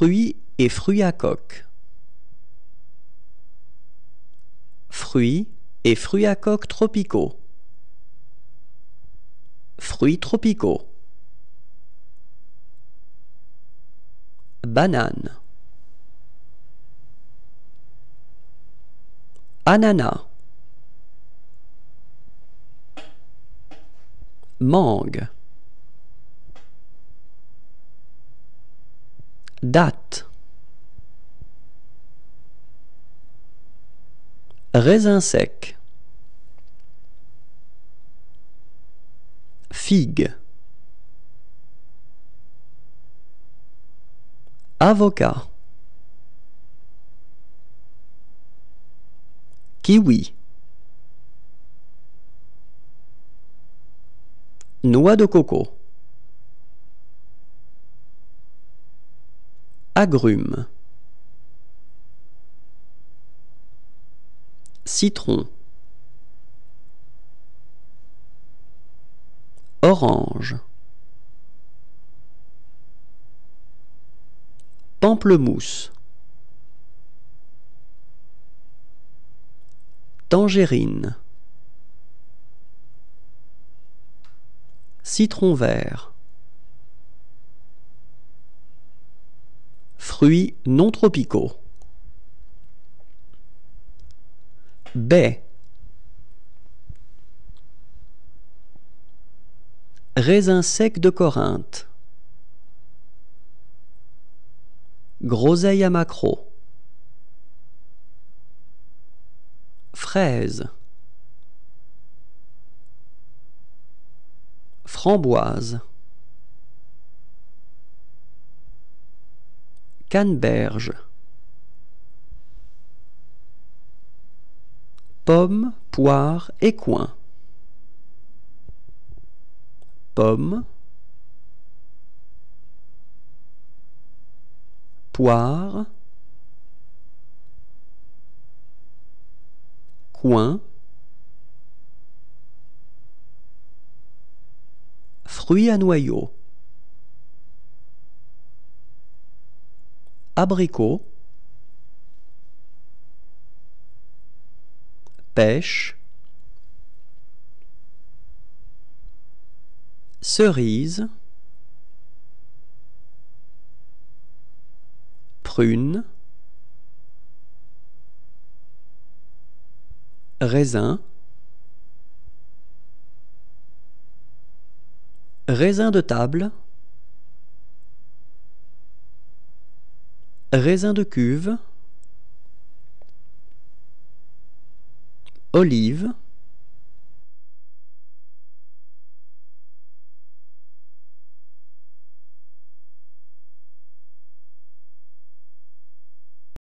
Fruits et fruits à coque. Fruits et fruits à coque tropicaux. Fruits tropicaux. Banane. Ananas. Mangue. Date. Raisin sec. Figue. Avocat. Kiwi. Noix de coco. Agrumes. Citron. Orange. Pamplemousse. Tangerine. Citron vert. Fruits non tropicaux. Baie. Raisin sec de Corinthe. Groseille à maquereau. Fraise. Framboise. Canneberge. Pommes, poire et coin. Pomme. Poire. Coin. Fruits à noyaux. Abricot. Pêche. Cerise. Prune. Raisin. Raisin de table. Raisin de cuve. Olive.